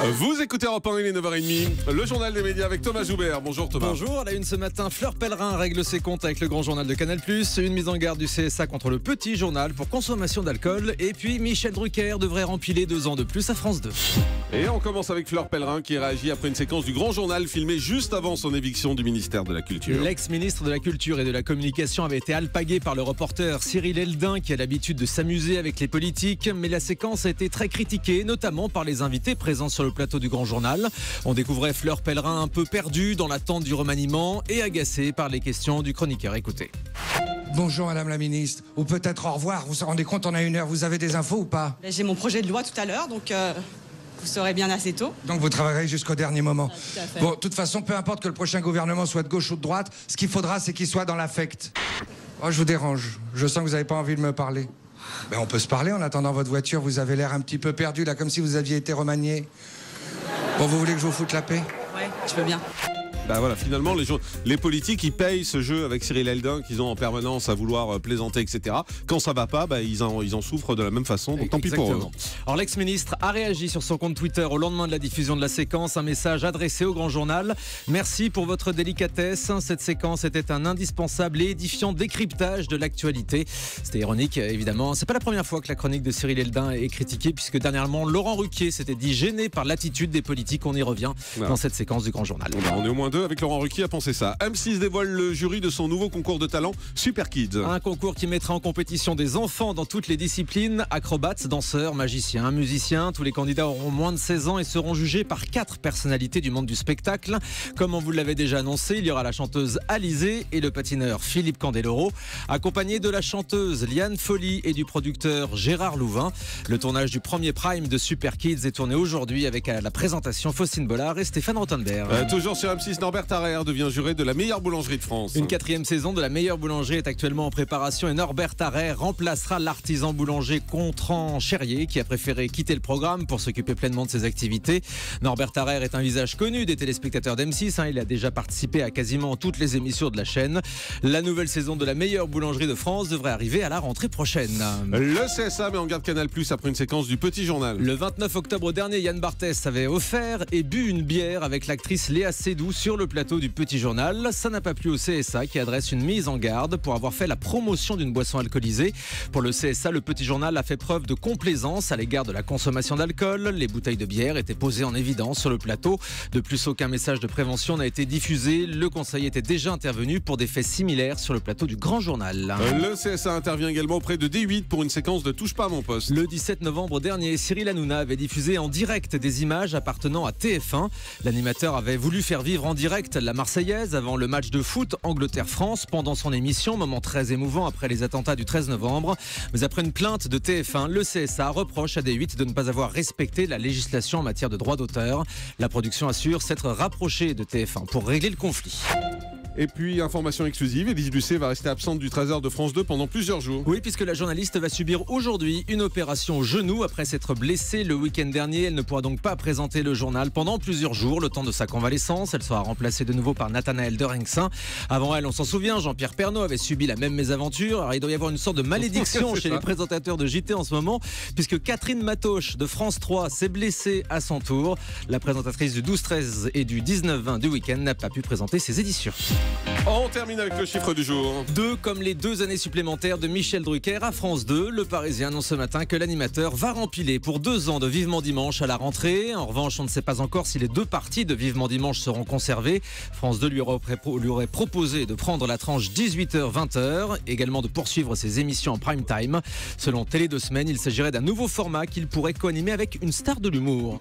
Vous écoutez Europe 1, il est 9h30, le journal des médias avec Thomas Joubert. Bonjour Thomas. Bonjour, à la une ce matin, Fleur Pellerin règle ses comptes avec le grand journal de Canal+, une mise en garde du CSA contre le petit journal pour consommation d'alcool, et puis Michel Drucker devrait rempiler deux ans de plus à France 2. Et on commence avec Fleur Pellerin qui réagit après une séquence du grand journal filmée juste avant son éviction du ministère de la Culture. L'ex-ministre de la Culture et de la Communication avait été alpagué par le reporter Cyril Eldin qui a l'habitude de s'amuser avec les politiques, mais la séquence a été très critiquée, notamment par les invités présents sur le plateau du grand journal. On découvrait Fleur Pellerin un peu perdue dans l'attente du remaniement et agacée par les questions du chroniqueur. Écoutez. Bonjour Madame la Ministre, ou peut-être au revoir. Vous vous rendez compte, on a une heure, vous avez des infos ou pas? Ben, J'ai mon projet de loi tout à l'heure, donc euh, vous saurez bien assez tôt. Donc vous travaillerez jusqu'au dernier moment. Ah, tout à fait. Bon, de toute façon, peu importe que le prochain gouvernement soit de gauche ou de droite, ce qu'il faudra, c'est qu'il soit dans l'affect. Oh, je vous dérange. Je sens que vous n'avez pas envie de me parler. Ben, on peut se parler en attendant votre voiture. Vous avez l'air un petit peu perdu, là, comme si vous aviez été remanié. Bon, vous voulez que je vous foute la paix? Ouais, je veux bien. Bah voilà, finalement, les, gens- les politiques, ils payent ce jeu avec Cyril Eldin qu'ils ont en permanence à vouloir euh, plaisanter, etc. Quand ça va pas, bah, ils, en, ils en souffrent de la même façon, donc tant pis pour eux. Exactement. Alors l'ex-ministre a réagi sur son compte Twitter au lendemain de la diffusion de la séquence, un message adressé au grand journal. Merci pour votre délicatesse. Cette séquence était un indispensable et édifiant décryptage de l'actualité. C'était ironique, évidemment. C'est pas la première fois que la chronique de Cyril Eldin est critiquée, puisque dernièrement Laurent Ruquier s'était dit gêné par l'attitude des politiques. On y revient Voilà. dans cette séquence du grand journal. Bah, on est au moins deux avec Laurent Ruquier à penser ça. M6 dévoile le jury de son nouveau concours de talent Super Kids. Un concours qui mettra en compétition des enfants dans toutes les disciplines, acrobates, danseurs, magiciens, musiciens. Tous les candidats auront moins de 16 ans et seront jugés par quatre personnalités du monde du spectacle. Comme on vous l'avait déjà annoncé, il y aura la chanteuse Alizée et le patineur Philippe Candeloro, accompagné de la chanteuse Liane Folly et du producteur Gérard Louvain. Le tournage du premier prime de Super Kids est tourné aujourd'hui avec à la présentation Faustine Bollard et Stéphane Rottenberg. Euh, toujours sur M6, Norbert Tarrer devient juré de la meilleure boulangerie de France. Une quatrième saison de la meilleure boulangerie est actuellement en préparation et Norbert Tarrer remplacera l'artisan boulanger Contran Cherrier qui a préféré quitter le programme pour s'occuper pleinement de ses activités. Norbert Tarrer est un visage connu des téléspectateurs d'M6. hein. il a déjà participé à quasiment toutes les émissions de la chaîne. La nouvelle saison de la meilleure boulangerie de France devrait arriver à la rentrée prochaine. Le CSA met en garde Canal Plus après une séquence du Petit Journal. Le 29 octobre dernier, Yann Barthès avait offert et bu une bière avec l'actrice Léa Seydoux sur le plateau du Petit Journal. Ça n'a pas plu au CSA qui adresse une mise en garde pour avoir fait la promotion d'une boisson alcoolisée. Pour le CSA, le Petit Journal a fait preuve de complaisance à l'égard de la consommation d'alcool. Les bouteilles de bière étaient posées en évidence sur le plateau. De plus, aucun message de prévention n'a été diffusé. Le conseil était déjà intervenu pour des faits similaires sur le plateau du Grand Journal. Le CSA intervient également auprès de D8 pour une séquence de Touche pas à mon poste. Le 17 novembre dernier, Cyril Hanouna avait diffusé en direct des images appartenant à TF1. L'animateur avait voulu faire vivre en direct la Marseillaise avant le match de foot Angleterre-France pendant son émission, moment très émouvant après les attentats du 13 novembre. Mais après une plainte de TF1, le CSA reproche à D8 de ne pas avoir respecté la législation en matière de droit d'auteur. La production assure s'être rapprochée de TF1 pour régler le conflit. Et puis, information exclusive, Élise Lucet va rester absente du Trésor de France 2 pendant plusieurs jours. Oui, puisque la journaliste va subir aujourd'hui une opération au genou après s'être blessée le week-end dernier. Elle ne pourra donc pas présenter le journal pendant plusieurs jours, le temps de sa convalescence. Elle sera remplacée de nouveau par Nathanaël Deringsin. Avant elle, on s'en souvient, Jean-Pierre Pernaud avait subi la même mésaventure. Alors, il doit y avoir une sorte de malédiction chez ça. les présentateurs de JT en ce moment, puisque Catherine Matoche de France 3 s'est blessée à son tour. La présentatrice du 12-13 et du 19-20 du week-end n'a pas pu présenter ses éditions. On termine avec le chiffre du jour. Deux comme les deux années supplémentaires de Michel Drucker à France 2. Le Parisien annonce ce matin que l'animateur va rempiler pour deux ans de Vivement Dimanche à la rentrée. En revanche, on ne sait pas encore si les deux parties de Vivement Dimanche seront conservées. France 2 lui aurait, proposé de prendre la tranche 18h-20h, également de poursuivre ses émissions en prime time. Selon Télé deux semaines, il s'agirait d'un nouveau format qu'il pourrait co-animer avec une star de l'humour.